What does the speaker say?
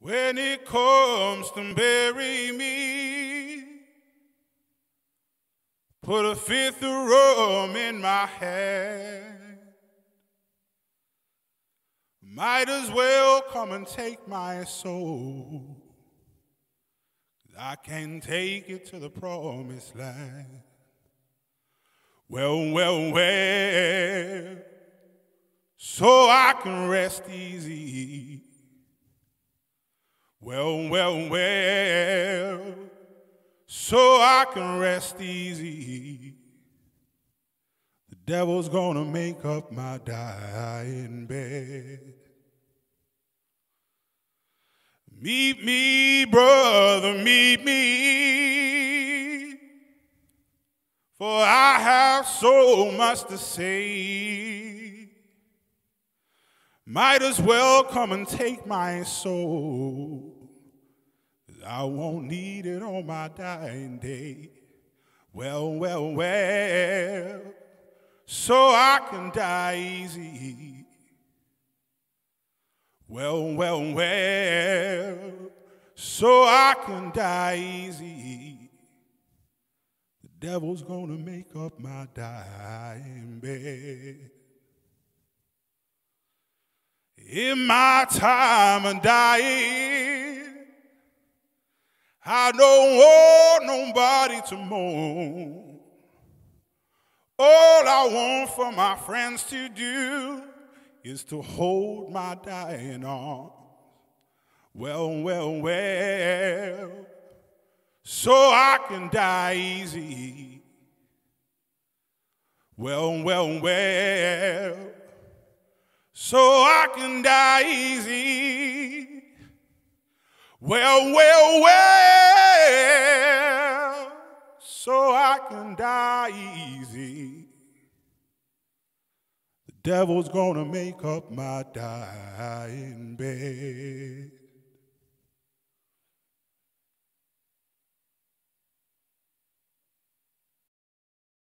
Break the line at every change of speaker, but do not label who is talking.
When it comes to bury me, put a fifth of rum in my hand. Might as well come and take my soul. I can take it to the promised land. Well, well, well, so I can rest easy. Well, well, well, so I can rest easy. The devil's gonna make up my dying bed. Meet me, brother, meet me. For I have so much to say. Might as well come and take my soul. I won't need it on my dying day. Well, well, well, so I can die easy. Well, well, well, so I can die easy. The devil's gonna make up my dying bed. In my time of dying, I don't want nobody to mourn. All I want for my friends to do is to hold my dying arms. Well, well, well, so I can die easy. Well, well, well, so I can die easy. Well, well, well, so I can die easy. The devil's gonna make up my dying bed.